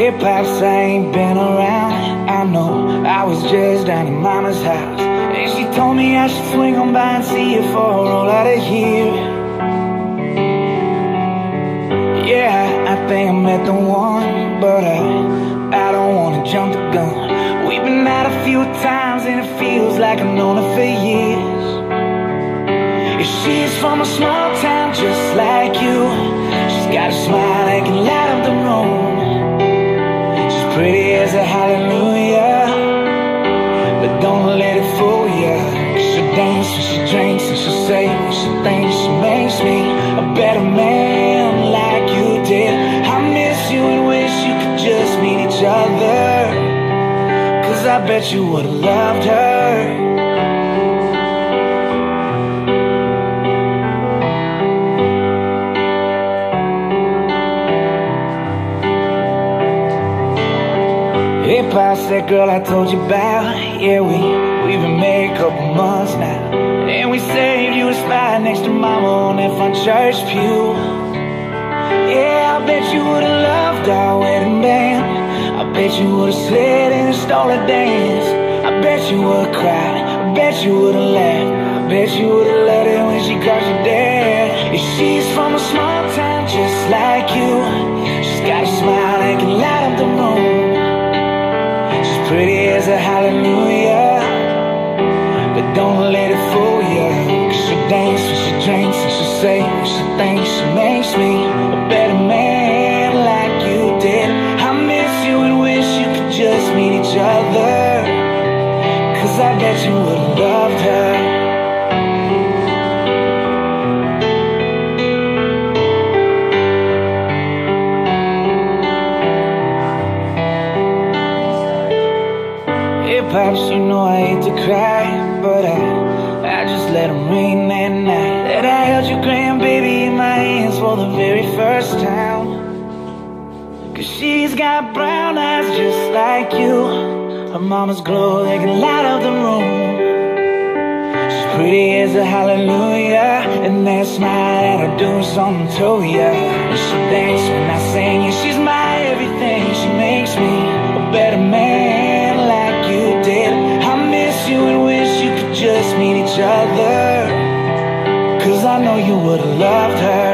Hey, pops, I ain't been around. I know I was just down at mama's house. And she told me I should swing on by and see you for a roll out of here. Yeah, I think I met the one, but uh, I don't wanna jump the gun. We've been out a few times and it feels like I've known her for years. Yeah, she's from a small town just like you. She's got a smile that can light up the room. Pretty as a hallelujah, but don't let it fool ya. Cause she dances, she drinks and she what she thinks. She makes me a better man like you did. I miss you and wish you could just meet each other. Cause I bet you would've loved her. Hey, past that girl I told you about. Yeah, we, we've been married a couple months now. And we saved you a spot next to mama on that front church pew. Yeah, I bet you would've loved our wedding band. I bet you would've slid and stole a dance. I bet you would've cried. I bet you would've laughed. I bet you would've loved it when she called you dad. Yeah, she's from a small town just like you. Pretty as a hallelujah. But don't let it fool ya. Cause she dance when she drinks And she say what she thinks She makes me a better man like you did. I miss you and wish you could just meet each other. Cause I bet you would've loved her pops, you know I hate to cry, but I, I just let 'em rain that night. That I held your grandbaby in my hands for the very first time. Cause she's got brown eyes just like you. Her mama's glow, they can light up the room. She's pretty as a hallelujah, and that smile that'll do something to ya. And she dance when I sing, and she's meet each other. Cause I know you would've loved her.